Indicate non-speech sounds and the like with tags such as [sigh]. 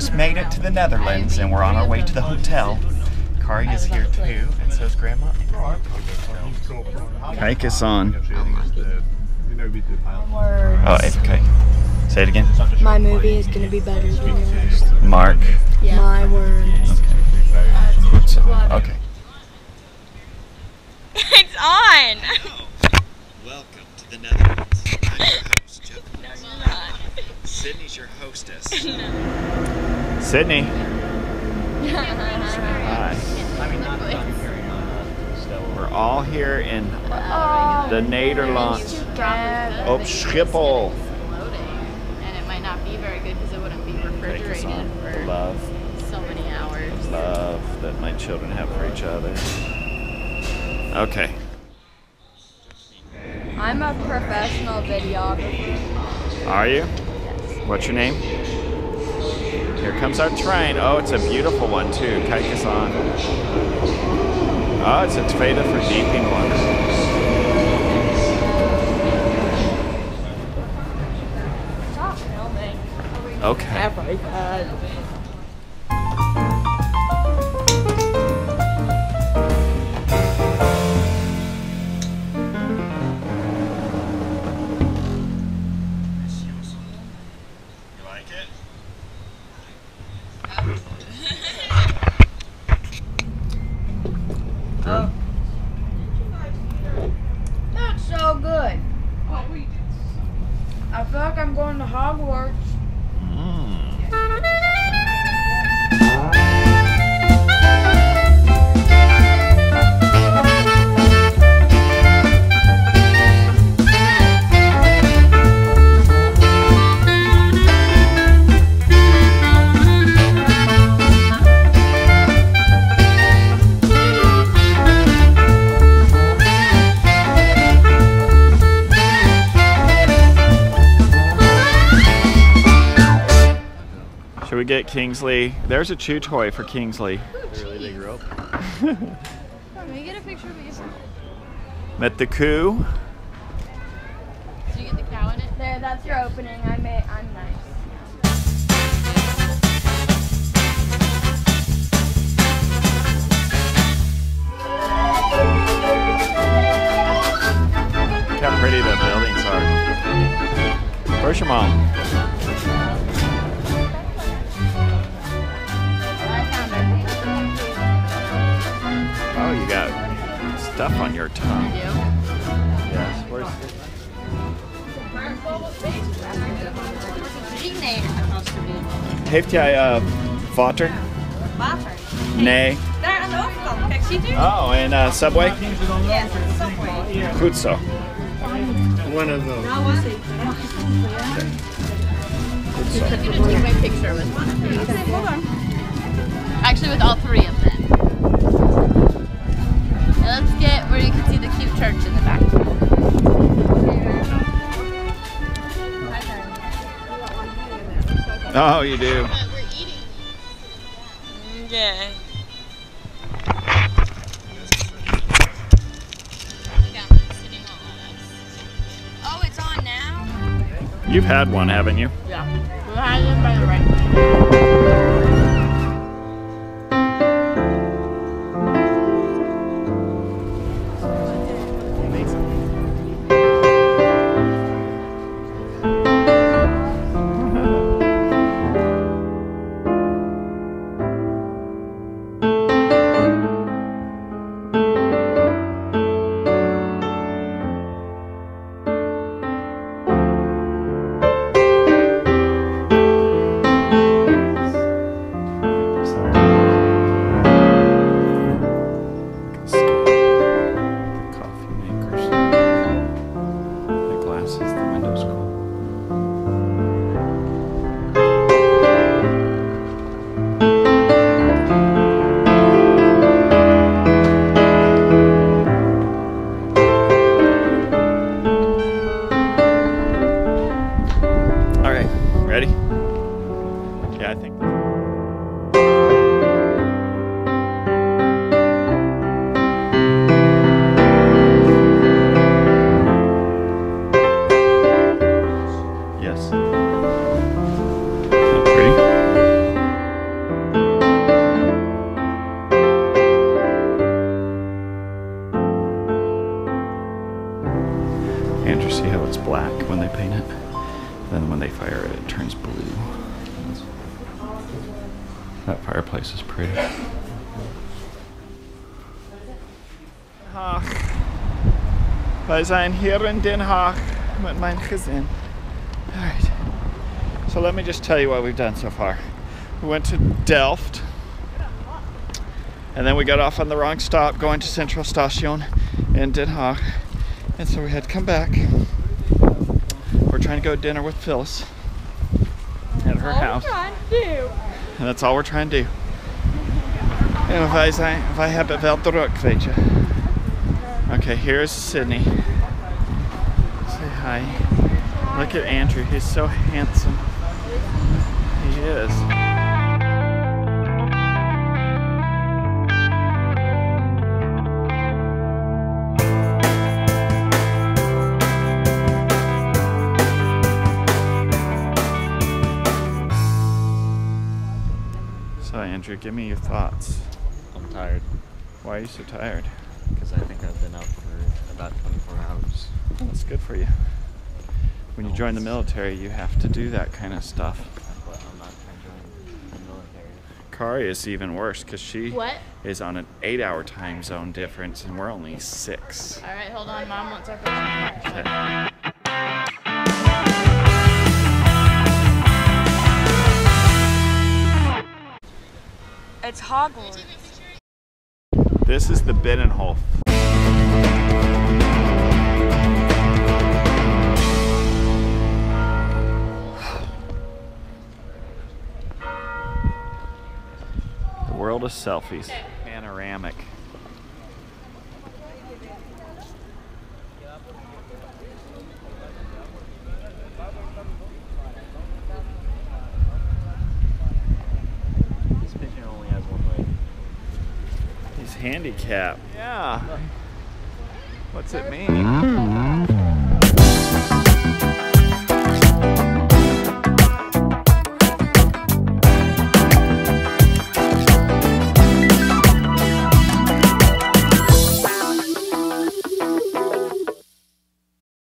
just made it to the Netherlands and we're on our way to the hotel. Kari is here too, and so is Grandma. Kijk is on. Oh, okay. Say it again. My movie is gonna be better than yours. Mark. My word. Okay. it's on. Welcome to the Netherlands. I'm your host, Joe. No, you're not. Sydney's your hostess. Sydney. [laughs] Hi. We're all here in oh, the Nederland. Op Schiphol. And it might not be very good because it wouldn't be refrigerated for love, so many hours. love that my children have for each other. Okay. I'm a professional videographer. Are you? Yes. What's your name? Here comes our train. Oh, it's a beautiful one too. On. Oh, it's a tweede verdieping one. Stop filming. Okay. Should we get Kingsley? There's a chew toy for Kingsley. Can we get a picture of you? Met the coup. Did you get the cow in it? There, that's your opening. I may, I'm nice. Look how pretty the buildings are. Where's your mom? Stuff on your tongue. do. Yes. Where's Heeft jij uh, water? Water. Nee. Daar aan de overkant. Kijk, ziet u? Oh, en uh, Subway? Yes, Subway. Goed zo. One of those. Goed zo. I'm gonna take my picture with one. Actually, with all three of them. Now let's get where you can see the cute church in the back. Oh, you do. Yeah. Oh, it's on now? You've had one, haven't you? Yeah. We're hiding by the right. Ready? Yeah, I think. Yes. Then when they fire it, it turns blue. That fireplace is pretty. Haag. Wij zijn hier in Den Haag met mijn gezin. Alright. So let me just tell you what we've done so far. We went to Delft. And then we got off on the wrong stop going to Central Station in Den Haag. And so we had to come back. We're trying to go to dinner with Phyllis at her house. And that's all we're trying to do. En wij zijn, wij hebben wel druk, weet je. Okay, here's Sydney. Say hi. Look at Andrew, he's so handsome. He is. Andrew, give me your thoughts. I'm tired Why are you so tired? because I think I've been out for about 24 hours. That's good for you. When you join the military, you have to do that kind of stuff. But I'm not trying to join the military. Kari is even worse because she What? is on an eight-hour time zone difference, and we're only six. All right, hold on. Mom wants our question. Okay. It's Hogwarts. This is the Binnenhof. The world of selfies. Panoramic. This pigeon only has one leg. He's handicapped. Yeah. What's it mean? Mm-hmm.